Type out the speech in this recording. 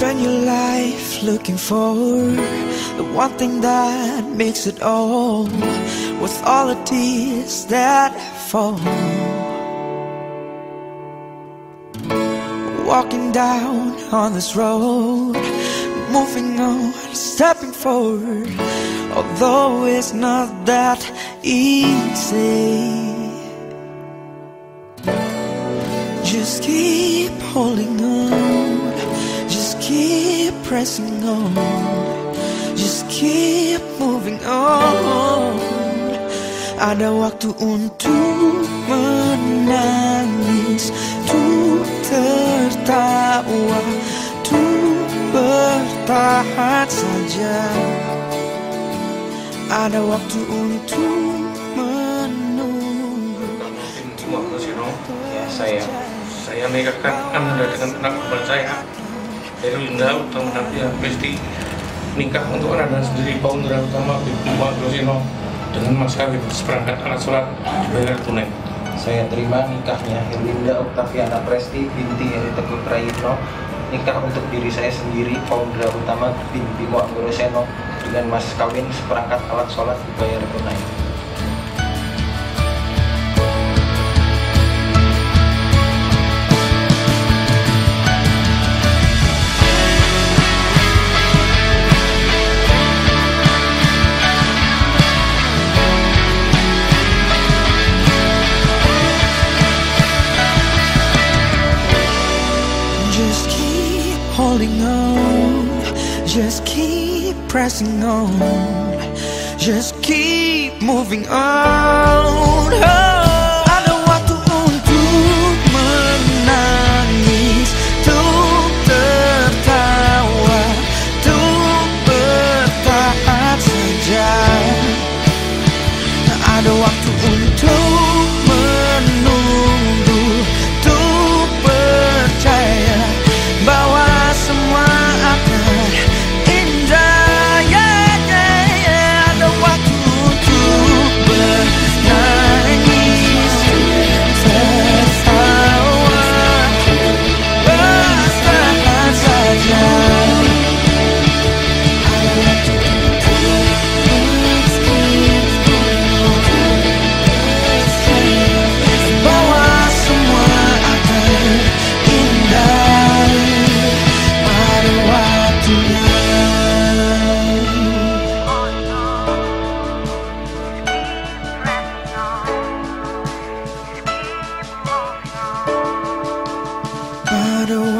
life looking for the one thing that makes it all with all the tears that fall. Walking down on this road, moving on, stepping forward, although it's not that easy. Just keep holding on, pressing on, just keep moving on. Ada waktu untuk menangis, untuk tertawa, untuk bertahan saja. Ada waktu untuk menunggu. Rosino, Ya, saya saya nikahkan anda dengan anak kembar saya Erlinda Utama Nadia Besti nikah untuk anak dan sendiri Paundra Utama Bintu Rosino dengan mas kawin seperangkat alat sholat dibayar tunai. Saya terima nikahnya Herlinda Oktaviana Presti binti Heri Teguh Prayitno. Nikah untuk diri saya sendiri Paundra Utama bin Bimo Anggoroseno dengan mas kawin seperangkat alat sholat dibayar tunai holding on, just keep pressing on, just keep moving on. Oh. shadow